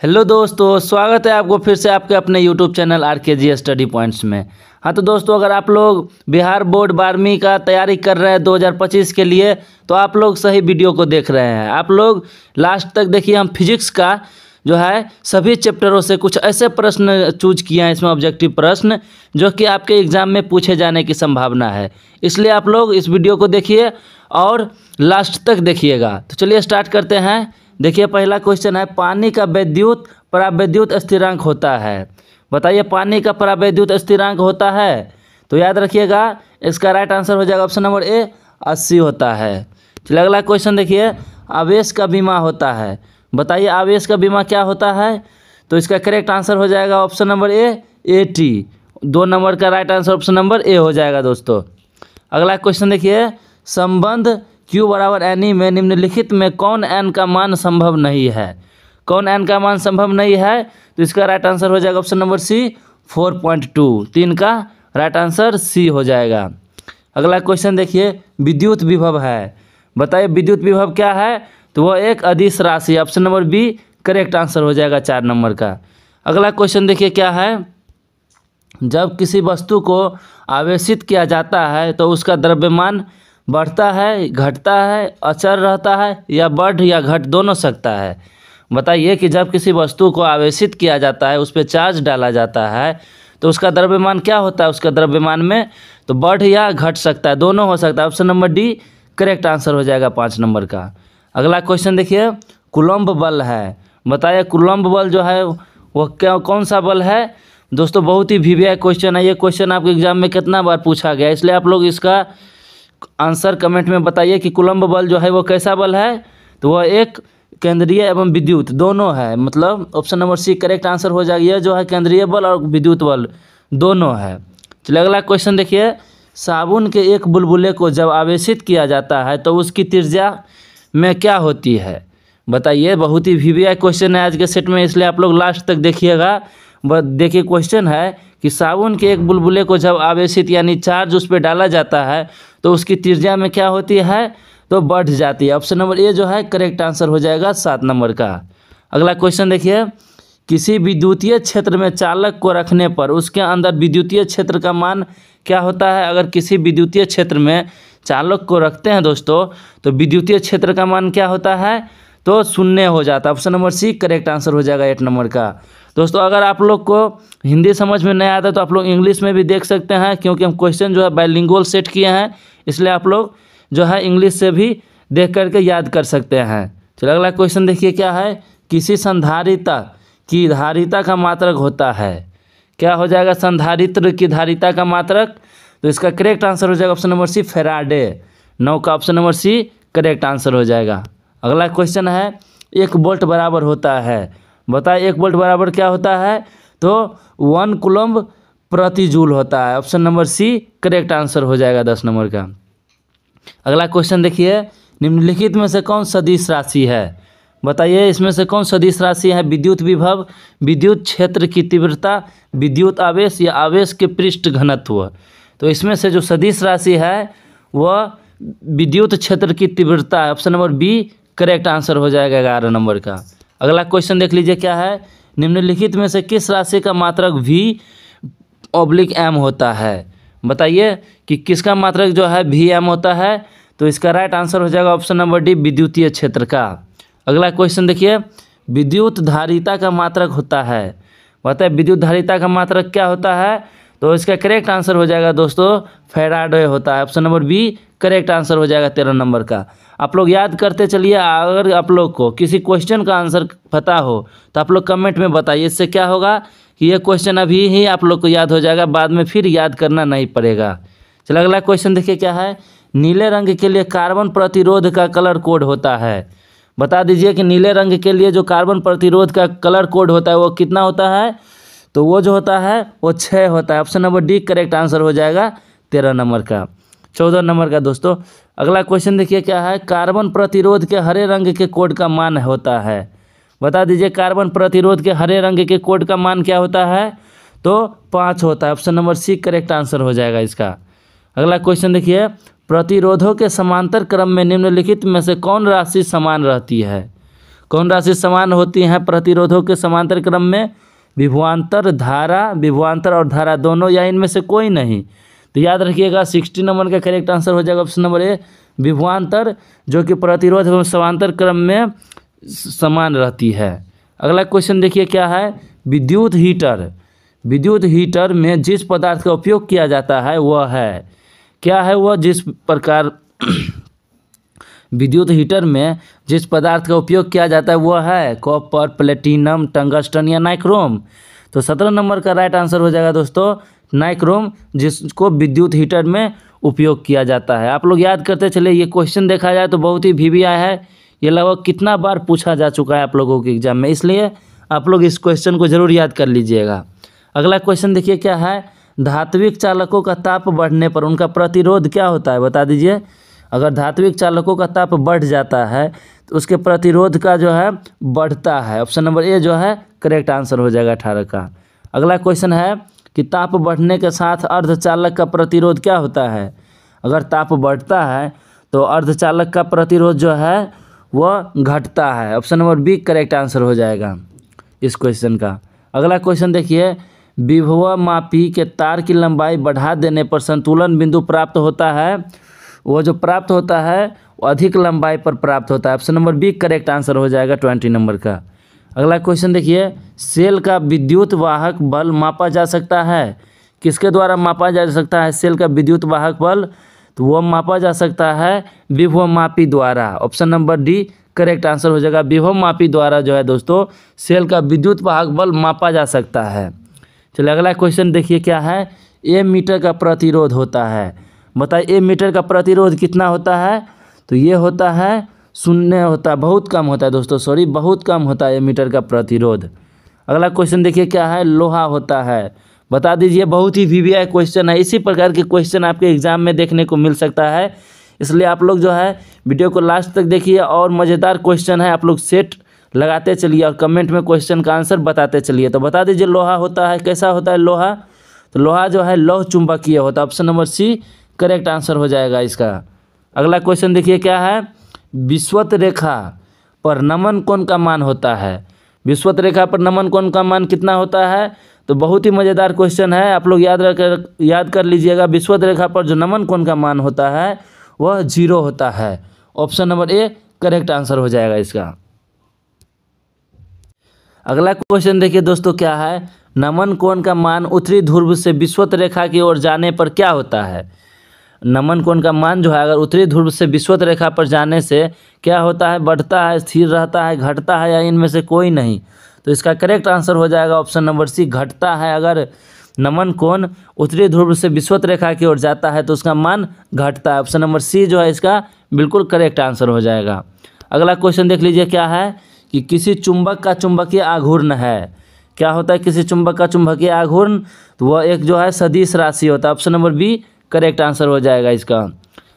Hello दोस्तों, स्वागत है आपको फिर से आपके अपने यूट्यूब चैनल आर के जी स्टडी पॉइंट्स में। हाँ तो दोस्तों, अगर आप लोग बिहार बोर्ड बारहवीं का तैयारी कर रहे हैं 2025 के लिए तो आप लोग सही वीडियो को देख रहे हैं। आप लोग लास्ट तक देखिए हम फिजिक्स का जो है, सभी चैप्टरों से कुछ ऐसे प्रश्न चूज़ किए हैं, इसमें ऑब्जेक्टिव प्रश्न, जो कि आपके एग्ज़ाम में पूछे जाने की संभावना है। इसलिए आप लोग इस वीडियो को देखिए और लास्ट तक देखिएगा। तो चलिए स्टार्ट करते हैं। देखिए, पहला क्वेश्चन है, पानी का वैद्युत पराविद्युत स्थिरांक होता है। बताइए, पानी का पराविद्युत स्थिरांक होता है? तो याद रखिएगा, इसका राइट आंसर हो जाएगा ऑप्शन नंबर ए अस्सी होता है। चलिए, अगला क्वेश्चन देखिए, आवेश का बीमा होता है। बताइए, आवेश का बीमा क्या होता है? तो इसका करेक्ट आंसर हो जाएगा option number A A T दो नंबर का right answer option number A हो जाएगा, दोस्तों। अगला क्वेश्चन देखिए, संबंध क्यू बराबर एन ई में निम्नलिखित में कौन एन का मान संभव नहीं है? कौन एन का मान संभव नहीं है? तो इसका राइट आंसर हो जाएगा option number C four point two तीन का राइट आंसर सी हो जाएगा। अगला क्वेश्चन देखिए, विद्युत विभव है। बताइए, विद्युत विभव क्या है? तो वह एक अधिस राशि option number B correct answer हो जाएगा चार नंबर का। अगला क्वेश्चन देखिए क्या है? जब किसी वस्तु को आवेशित किया जाता है तो उसका द्रव्यमान बढ़ता है, घटता है, अचर रहता है या बढ़ या घट दोनों सकता है। बताइए कि जब किसी वस्तु को आवेशित किया जाता है, उस पर चार्ज डाला जाता है तो उसका द्रव्यमान क्या होता है? उसका द्रव्यमान में तो बढ़ या घट सकता है, दोनों हो सकता है। Option number D, correct answer हो जाएगा पाँच नंबर का। अगला क्वेश्चन देखिए, कुलम्ब बल है। बताइए, कुलम्ब बल जो है वह क्या, कौन सा बल है? दोस्तों, बहुत ही वी क्वेश्चन है। ये क्वेश्चन आपके एग्ज़ाम में कितना बार पूछा गया इसलिए आप लोग इसका आंसर कमेंट में बताइए कि कुलम्ब बल जो है वो कैसा बल है? तो वह एक केंद्रीय एवं विद्युत, दोनों है। मतलब option number C correct answer हो जाएगा। यह जो है केंद्रीय बल और विद्युत बल, दोनों है। चलिए, अगला क्वेश्चन देखिए। साबुन के एक बुलबुले को जब आवेशित किया जाता है तो उसकी त्रिज्या में क्या होती है? बताइए, बहुत ही वीवीआई क्वेश्चन है आज के सेट में, इसलिए आप लोग लास्ट तक देखिएगा। देखिए क्वेश्चन है कि साबुन के एक बुलबुले को जब आवेशित यानी चार्ज उस पर डाला जाता है तो उसकी त्रिज्या में क्या होती है? तो बढ़ जाती है। ऑप्शन नंबर ए जो है करेक्ट आंसर हो जाएगा सात नंबर का। अगला क्वेश्चन देखिए। किसी विद्युतीय क्षेत्र में चालक को रखने पर उसके अंदर विद्युतीय क्षेत्र का मान क्या होता है? अगर किसी विद्युतीय क्षेत्र में चालक को रखते हैं दोस्तों तो विद्युतीय क्षेत्र का मान क्या होता है? तो शून्य हो जाता है। Option number C correct answer हो जाएगा एट नंबर का। दोस्तों, अगर आप लोग को हिंदी समझ में नहीं आता तो आप लोग इंग्लिश में भी देख सकते हैं, क्योंकि हम क्वेश्चन जो है बायलिंगुअल सेट किए हैं, इसलिए आप लोग जो है इंग्लिश से भी देख करके याद कर सकते हैं। चलो, अगला क्वेश्चन देखिए क्या है? किसी संधारिता की धारिता का मात्रक होता है। क्या हो जाएगा संधारित्र की धारिता का मात्रक? तो इसका करेक्ट आंसर हो जाएगा ऑप्शन नंबर सी फेराडे नौ का option number C correct answer हो जाएगा। अगला क्वेश्चन है, एक बोल्ट बराबर होता है। बताए, एक बोल्ट बराबर क्या होता है? तो वन कुलम्ब प्रति जूल होता है। Option number C, correct answer हो जाएगा दस नंबर का। अगला क्वेश्चन देखिए, निम्नलिखित में से कौन सदिश राशि है? बताइए, इसमें से कौन सदिश राशि है? विद्युत विभव, विद्युत क्षेत्र की तीव्रता, विद्युत आवेश या आवेश के पृष्ठ घनत्व। तो इसमें से जो सदिश राशि है, वह विद्युत क्षेत्र की तीव्रता है। Option number B, correct answer हो जाएगा ग्यारह नंबर का। अगला क्वेश्चन देख लीजिए, क्या है? निम्नलिखित में से किस राशि का मात्रक वी ऑब्लिक एम होता है? बताइए कि किसका मात्रक जो है वी एम होता है? तो इसका राइट आंसर हो जाएगा ऑप्शन नंबर डी विद्युतीय क्षेत्र का। अगला क्वेश्चन देखिए विद्युत धारिता का मात्रक होता है। बताए विद्युत धारिता का मात्रक क्या होता है? तो इसका करेक्ट आंसर हो जाएगा दोस्तों फेराडे होता है। Option number B correct answer हो जाएगा तेरह नंबर का। आप लोग याद करते चलिए, अगर आप लोग को किसी क्वेश्चन का आंसर पता हो तो आप लोग कमेंट में बताइए, इससे क्या होगा कि ये क्वेश्चन अभी ही आप लोग को याद हो जाएगा, बाद में फिर याद करना नहीं पड़ेगा। चलो, अगला क्वेश्चन देखिए क्या है। नीले रंग के लिए कार्बन प्रतिरोध का कलर कोड होता है। बता दीजिए कि नीले रंग के लिए जो कार्बन प्रतिरोध का कलर कोड होता है, वो कितना होता है? तो वो जो होता है, वो छः होता है। Option number D correct answer हो जाएगा तेरह नंबर का। चौदह नंबर का दोस्तों, अगला क्वेश्चन देखिए क्या है? कार्बन प्रतिरोध के हरे रंग के कोड का मान होता है। बता दीजिए कार्बन प्रतिरोध के हरे रंग के कोड का मान क्या होता है? तो पाँच होता है। Option number C correct answer हो जाएगा इसका। अगला क्वेश्चन देखिए, प्रतिरोधों के समांतर क्रम में निम्नलिखित में से कौन राशि समान रहती है? कौन राशि समान होती हैं प्रतिरोधों के समांतर क्रम में? विभुआंतर धारा विभुआंतर और धारा दोनों या इनमें से कोई नहीं। तो याद रखिएगा सिक्सटी नंबर का करेक्ट आंसर हो जाएगा ऑप्शन नंबर ए विभुआंतर जो कि प्रतिरोध एवं समांतर क्रम में समान रहती है। अगला क्वेश्चन देखिए क्या है? विद्युत हीटर। विद्युत हीटर में जिस पदार्थ का उपयोग किया जाता है, वह है। क्या है वह? जिस प्रकार विद्युत हीटर में जिस पदार्थ का उपयोग किया जाता है वह है कॉपर, प्लेटिनम, टंगस्टन या नाइक्रोम। तो सत्रह नंबर का राइट आंसर हो जाएगा दोस्तों, नाइक्रोम, जिसको विद्युत हीटर में उपयोग किया जाता है। आप लोग याद करते चले ये क्वेश्चन देखा जाए तो बहुत ही वी है। ये लगभग कितना बार पूछा जा चुका है आप लोगों के एग्ज़ाम में, इसलिए आप लोग इस क्वेश्चन को ज़रूर याद कर लीजिएगा। अगला क्वेश्चन देखिए, क्या है? धात्विक चालकों का ताप बढ़ने पर उनका प्रतिरोध क्या होता है, बता दीजिए। अगर धात्विक चालकों का ताप बढ़ जाता है तो उसके प्रतिरोध का जो है, बढ़ता है। ऑप्शन नंबर ए जो है करेक्ट आंसर हो जाएगा अठारह का। अगला क्वेश्चन है कि ताप बढ़ने के साथ अर्धचालक का प्रतिरोध क्या होता है? अगर ताप बढ़ता है तो अर्धचालक का प्रतिरोध जो है, वह घटता है। Option number B correct answer हो जाएगा इस क्वेश्चन का। अगला क्वेश्चन देखिए विभव मापी के तार की लंबाई बढ़ा देने पर संतुलन बिंदु प्राप्त होता है वो जो प्राप्त होता है, वो अधिक लंबाई पर प्राप्त होता है। Option number B correct answer हो जाएगा ट्वेंटी नंबर का। अगला क्वेश्चन देखिए, सेल का विद्युत वाहक बल मापा जा सकता है। किसके द्वारा मापा जा सकता है? सेल का विद्युत वाहक बल तो वह मापा जा सकता है विभव मापी द्वारा। Option number D correct answer हो जाएगा विभव मापी द्वारा जो है दोस्तों, सेल का विद्युत वाहक बल मापा जा सकता है। चलिए अगला क्वेश्चन देखिए क्या है। ए मीटर का प्रतिरोध होता है। बताइए मीटर का प्रतिरोध कितना होता है? तो ये होता है, शून्य होता है बहुत कम होता है दोस्तों सॉरी बहुत कम होता है मीटर का प्रतिरोध। अगला क्वेश्चन देखिए क्या है, लोहा होता है। बता दीजिए, बहुत ही वी क्वेश्चन है, इसी प्रकार के क्वेश्चन आपके एग्ज़ाम में देखने को मिल सकता है। इसलिए आप लोग जो है वीडियो को लास्ट तक देखिए और मज़ेदार क्वेश्चन है, आप लोग सेट लगाते चलिए और कमेंट में क्वेश्चन का आंसर बताते चलिए। तो बता दीजिए, लोहा होता है, कैसा होता है लोहा? तो लोहा जो है, लौह चुंबकीय होता है option number C correct answer हो जाएगा इसका। अगला क्वेश्चन देखिए क्या है? विश्वत रेखा पर नमन कोण का मान होता है? विश्वत रेखा पर नमन कोण का मान कितना होता है? तो बहुत ही मज़ेदार क्वेश्चन है। आप लोग याद रख, याद कर लीजिएगा, विश्वत रेखा पर जो नमन कोण का मान होता है, वह ज़ीरो होता है। Option number A correct answer हो जाएगा इसका। अगला क्वेश्चन देखिए दोस्तों क्या है? नमन कोण का मान उत्तरी ध्रुव से विश्वत रेखा की ओर जाने पर क्या होता है? नमन कोण का मान जो है, अगर उत्तरी ध्रुव से विश्वत रेखा पर जाने से क्या होता है? बढ़ता है, स्थिर रहता है, घटता है या इनमें से कोई नहीं? तो इसका करेक्ट आंसर हो जाएगा ऑप्शन नंबर सी घटता है। अगर नमन कोण उत्तरी ध्रुव से विश्वत रेखा की ओर जाता है तो उसका मान घटता है। ऑप्शन नंबर सी जो है, इसका बिल्कुल करेक्ट आंसर हो जाएगा। अगला क्वेश्चन देख लीजिए, क्या है कि किसी चुंबक का चुंबकीय आघूर्ण है। क्या होता है? किसी चुंबक का चुंबकीय आघूर्ण तो वह एक जो है सदिश राशि होता है। Option number B correct answer हो जाएगा इसका।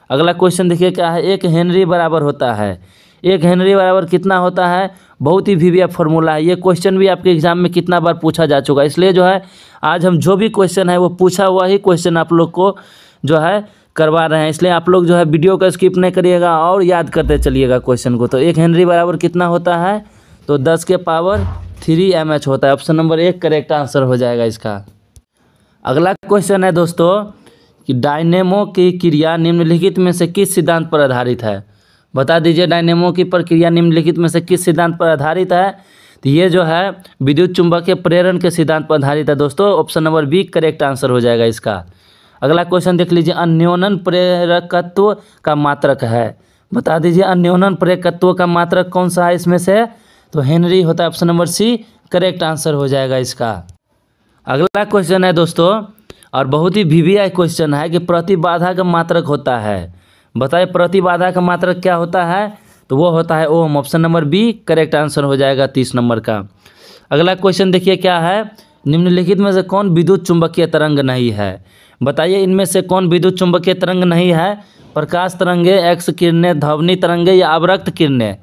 अगला क्वेश्चन देखिए, क्या है? एक हेनरी बराबर होता है। एक हेनरी बराबर कितना होता है? बहुत ही वीविया फॉर्मूला है। ये क्वेश्चन भी आपके एग्ज़ाम में कितना बार पूछा जा चुका है। इसलिए जो है, आज हम जो भी क्वेश्चन है, वो पूछा हुआ ही क्वेश्चन आप लोग को जो है, करवा रहे हैं। इसलिए आप लोग जो है, वीडियो का स्किप नहीं करिएगा और याद करते चलिएगा क्वेश्चन को। तो एक हेनरी बराबर कितना होता है? तो दस के पावर थ्री एम होता है। ऑप्शन नंबर एक करेक्ट आंसर हो जाएगा इसका। अगला क्वेश्चन है दोस्तों कि डायनेमो की क्रिया निम्नलिखित में से किस सिद्धांत पर आधारित है? बता दीजिए डायनेमो की प्रक्रिया निम्नलिखित में से किस सिद्धांत पर आधारित है? तो ये जो है, विद्युत चुंबकीय प्रेरण के सिद्धांत पर आधारित है दोस्तों। Option number B correct answer हो जाएगा इसका। अगला क्वेश्चन देख लीजिए। अन्योनन प्रेरकत्व का मात्रक है। बता दीजिए अन्योनन प्रेरकत्व का मात्रक कौन सा है इसमें से? तो हेनरी होता है option number C correct answer हो जाएगा इसका। अगला क्वेश्चन है दोस्तों। और बहुत ही वीवीआई क्वेश्चन है कि प्रतिबाधा का मात्रक होता है। बताइए प्रतिबाधा का मात्रक क्या होता है? तो वो होता है ohm option number B correct answer हो जाएगा तीस नंबर का। अगला क्वेश्चन देखिए क्या है? निम्नलिखित में से कौन विद्युत चुंबकीय तरंग नहीं है? बताइए, इनमें से कौन विद्युत चुंबकीय तरंग नहीं है? प्रकाश तरंगे एक्स किरणें, ध्वनि तरंगे या अवरक्त किरणें?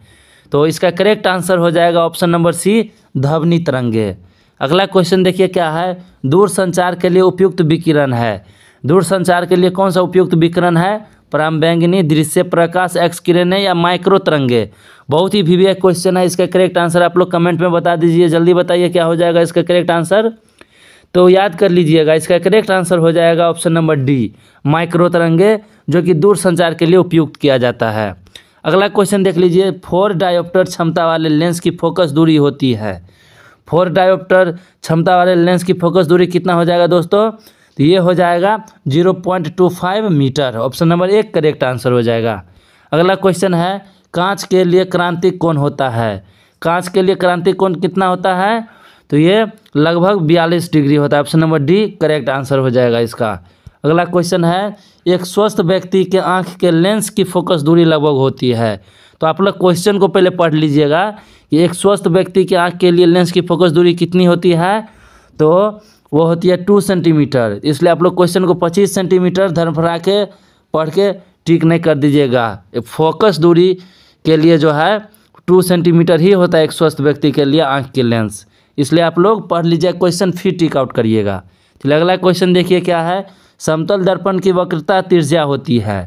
तो इसका करेक्ट आंसर हो जाएगा ऑप्शन नंबर सी, ध्वनि तरंगे। अगला क्वेश्चन देखिए क्या है? दूर संचार के लिए उपयुक्त विकिरण है। दूर संचार के लिए कौन सा उपयुक्त विकिरण है? परामबैंगनी दृश्य प्रकाश एक्स किरणें या माइक्रो तरंगे। बहुत ही वीवीआई क्वेश्चन है, इसका करेक्ट आंसर आप लोग कमेंट में बता दीजिए। जल्दी बताइए क्या हो जाएगा इसका करेक्ट आंसर तो याद कर लीजिएगा, इसका करेक्ट आंसर हो जाएगा ऑप्शन नंबर डी माइक्रो तरंगे, जो कि दूर संचार के लिए उपयुक्त किया जाता है। अगला क्वेश्चन देख लीजिए फोर डायोप्टर क्षमता वाले लेंस की फोकस दूरी होती है। फोर डायोप्टर क्षमता वाले लेंस की फोकस दूरी कितना हो जाएगा दोस्तों? तो ये हो जाएगा zero point two five metre. Option number एक करेक्ट आंसर हो जाएगा। अगला क्वेश्चन है, कांच के लिए क्रांति कौन होता है? कांच के लिए क्रांति कोण कितना होता है? तो ये लगभग बयालीस डिग्री होता है। Option number D correct answer हो जाएगा इसका। अगला क्वेश्चन है, एक स्वस्थ व्यक्ति के आँख के लेंस की फोकस दूरी लगभग होती है। तो आप लोग क्वेश्चन को पहले पढ़ लीजिएगा कि एक स्वस्थ व्यक्ति के आँख के लिए लेंस की फोकस दूरी कितनी होती है? तो वो होती है टू सेंटीमीटर इसलिए आप लोग क्वेश्चन को पच्चीस सेंटीमीटर धर्म फरा के पढ़ के टिक नहीं कर दीजिएगा। फोकस दूरी के लिए जो है टू सेंटीमीटर ही होता है एक स्वस्थ व्यक्ति के लिए आँख के लेंस इसलिए आप लोग पढ़ लीजिए क्वेश्चन फिर टिक आउट करिएगा। चलिए अगला क्वेश्चन देखिए क्या है? समतल दर्पण की वक्रता तिरछा होती है।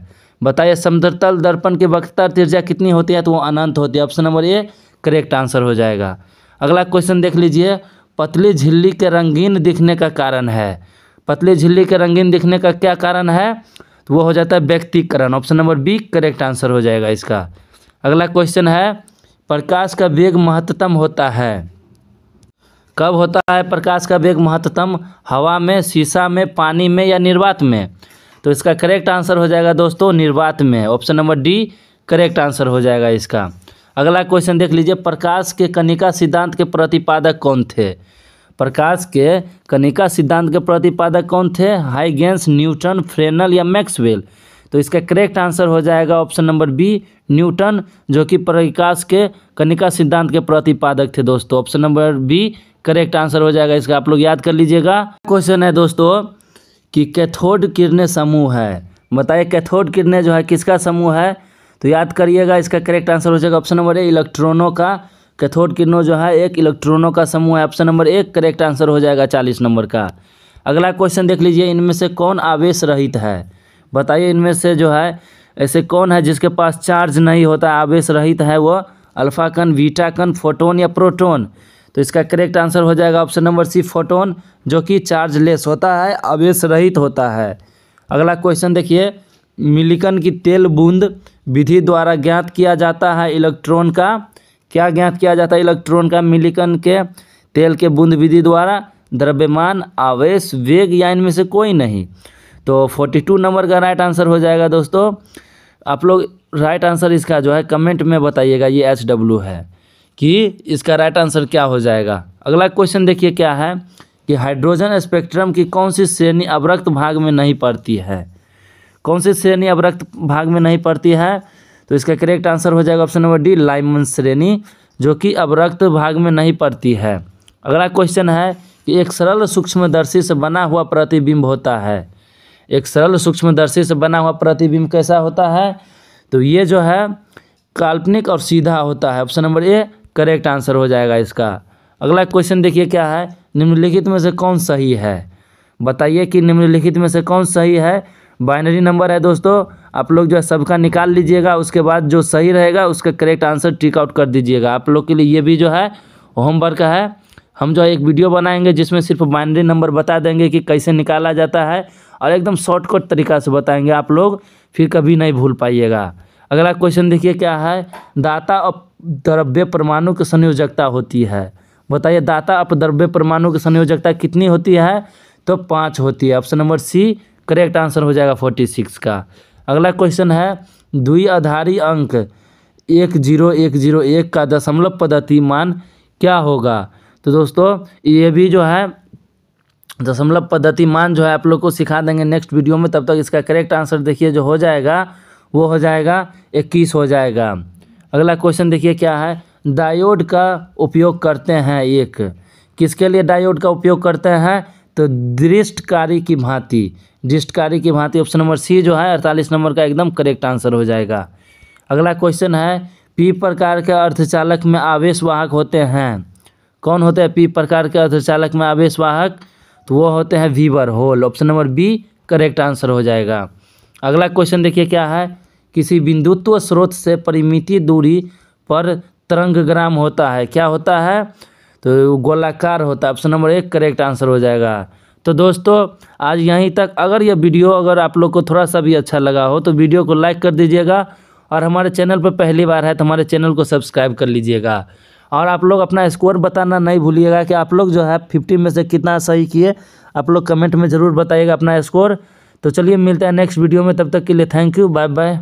बताइए समतल दर्पण की वक्रता तिरछा कितनी होती है? तो वो अनंत होती है। Option number A, correct answer हो जाएगा। अगला क्वेश्चन देख लीजिए। पतली झिल्ली के रंगीन दिखने का कारण है। पतली झिल्ली के रंगीन दिखने का क्या कारण है? तो वो हो जाता है व्यक्तिकरण। Option number B, correct answer हो जाएगा इसका। अगला क्वेश्चन है, प्रकाश का वेग महत्तम होता है? कब होता है प्रकाश का वेग महत्तम? हवा में, शीशा में, पानी में या निर्वात में? तो इसका करेक्ट आंसर हो जाएगा दोस्तों निर्वात में। Option number D correct answer हो जाएगा इसका। अगला क्वेश्चन देख लीजिए, प्रकाश के कनिका सिद्धांत के प्रतिपादक कौन थे? प्रकाश के कनिका सिद्धांत के प्रतिपादक कौन थे? हाइगेंस, न्यूटन, फ्रेनल या मैक्सवेल? तो इसका करेक्ट आंसर हो जाएगा ऑप्शन नंबर बी न्यूटन, जो कि प्रकाश के कनिका सिद्धांत के प्रतिपादक थे दोस्तों। Option number B correct answer हो जाएगा इसका। आप लोग याद कर लीजिएगा। क्वेश्चन है दोस्तों कि कैथोड किरणें समूह है। बताइए कैथोड किरणें जो है, किसका समूह है? तो याद करिएगा, इसका करेक्ट आंसर हो जाएगा ऑप्शन नंबर ए इलेक्ट्रॉनों का। कैथोड किरणों जो है, एक इलेक्ट्रॉनों का समूह है। ऑप्शन नंबर एक करेक्ट आंसर हो जाएगा चालीस नंबर का। अगला क्वेश्चन देख लीजिए, इनमें से कौन आवेश रहित है? बताइए इनमें से जो है, ऐसे कौन है जिसके पास चार्ज नहीं होता, आवेश रहित है वो? अल्फ़ा कन बीटा कन फोटोन या प्रोटोन तो इसका करेक्ट आंसर हो जाएगा ऑप्शन नंबर सी फोटोन जो कि चार्ज लेस होता है आवेश रहित होता है। अगला क्वेश्चन देखिए, मिलिकन की तेल बूंद विधि द्वारा ज्ञात किया जाता है इलेक्ट्रॉन का। क्या ज्ञात किया जाता है इलेक्ट्रॉन का? मिलिकन के तेल के बूंद विधि द्वारा द्रव्यमान, आवेश, वेग, या इनमें से कोई नहीं। तो फोर्टी टू नंबर का राइट आंसर हो जाएगा दोस्तों। आप लोग राइट आंसर इसका जो है कमेंट में बताइएगा, ये एच डब्ल्यू है। कि इसका राइट आंसर क्या हो जाएगा? अगला क्वेश्चन देखिए क्या है कि हाइड्रोजन स्पेक्ट्रम की कौन सी श्रेणी अवरक्त भाग में नहीं पड़ती है? कौन सी श्रेणी अवरक्त भाग में नहीं पड़ती है? तो इसका करेक्ट आंसर हो जाएगा ऑप्शन नंबर डी लाइमन श्रेणी, जो कि अवरक्त भाग में नहीं पड़ती है। अगला क्वेश्चन है कि एक सरल सूक्ष्मदर्शी से बना हुआ प्रतिबिंब होता है। एक सरल सूक्ष्मदर्शी से बना हुआ प्रतिबिंब कैसा होता है? तो ये जो है काल्पनिक और सीधा होता है। Option number A correct answer हो जाएगा इसका। अगला क्वेश्चन देखिए क्या है? निम्नलिखित में से कौन सही है? बताइए कि निम्नलिखित में से कौन सही है? बाइनरी नंबर है दोस्तों। आप लोग जो है सबका निकाल लीजिएगा, उसके बाद जो सही रहेगा, उसका करेक्ट आंसर टिक आउट कर दीजिएगा। आप लोग के लिए ये भी जो है होमवर्क है। हम जो है एक वीडियो बनाएँगे, जिसमें सिर्फ़ बाइनरी नंबर बता देंगे कि कैसे निकाला जाता है और एकदम शॉर्टकट तरीका से बताएँगे आप लोग। फिर कभी नहीं भूल पाइएगा। अगला क्वेश्चन देखिए क्या है? दाता अपद्रव्य परमाणु की संयोजकता होती है। बताइए, दाता अपद्रव्य परमाणु की संयोजकता कितनी होती है? तो पाँच होती है। Option number C correct answer हो जाएगा फोर्टी सिक्स का। अगला क्वेश्चन है द्वि आधारी अंक एक ज़ीरो एक ज़ीरो एक का दशमलव पद्धति मान क्या होगा? तो दोस्तों, ये भी जो है, दशमलव पद्धति मान जो है आप लोग को सिखा देंगे नेक्स्ट वीडियो में। तब तक इसका करेक्ट आंसर देखिए जो हो जाएगा। वो हो जाएगा, इक्कीस हो जाएगा। अगला क्वेश्चन देखिए क्या है। डायोड का उपयोग करते हैं एक। किसके लिए डायोड का उपयोग करते हैं? तो दृष्टकारी की भांति। दृष्टकारी की भांति ऑप्शन नंबर सी जो है, अड़तालीस नंबर का एकदम करेक्ट आंसर हो जाएगा। अगला क्वेश्चन है पी प्रकार के अर्धचालक में आवेश वाहक होते हैं। कौन होते हैं? पी प्रकार के अर्धचालक में आवेश वाहक तो वो होते हैं वीवर whole option number B correct answer हो जाएगा। अगला क्वेश्चन देखिए क्या है। किसी बिंदुत्व स्रोत से परिमिति दूरी पर तरंगग्राम होता है। क्या होता है? तो गोलाकार होता है। ऑप्शन नंबर एक करेक्ट आंसर हो जाएगा। तो दोस्तों, आज यहीं तक। अगर यह वीडियो अगर आप लोग को थोड़ा सा भी अच्छा लगा हो तो वीडियो को लाइक कर दीजिएगा और हमारे चैनल पर पहली बार है तो हमारे चैनल को सब्सक्राइब कर लीजिएगा। और आप लोग अपना स्कोर बताना नहीं भूलिएगा कि आप लोग जो है फिफ्टी में से कितना सही किए। आप लोग कमेंट में ज़रूर बताइएगा अपना स्कोर तो चलिए मिलते हैं नेक्स्ट वीडियो में। तब तक के लिए थैंक यू बाय बाय